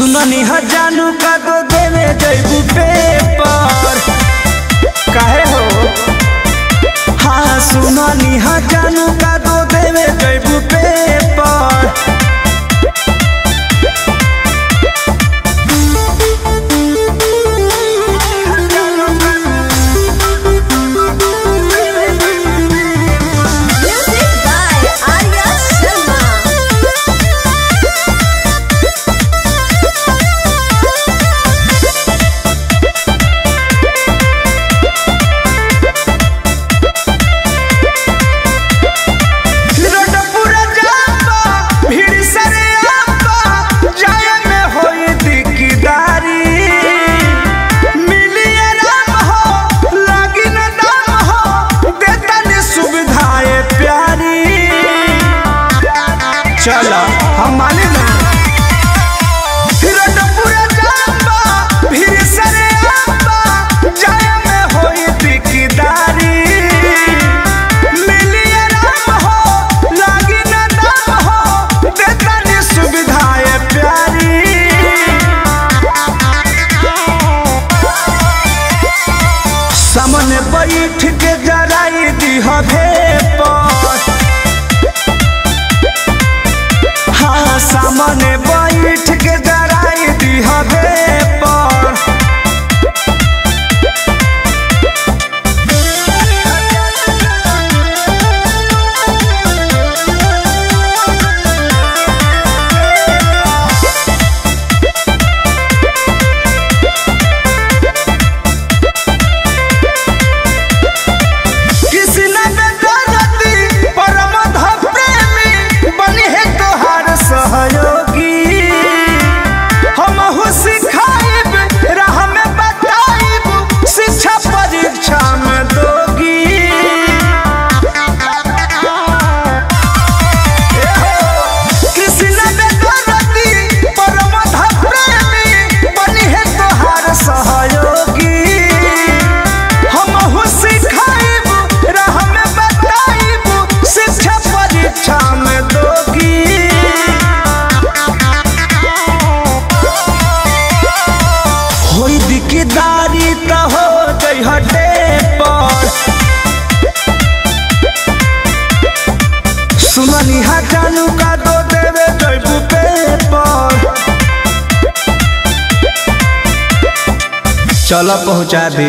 सुननी हजानू का दो देवे जैबू पेपर। उठ के जराई दी हे पर। हाँ सामने बा चालू चलो पहुँचा दी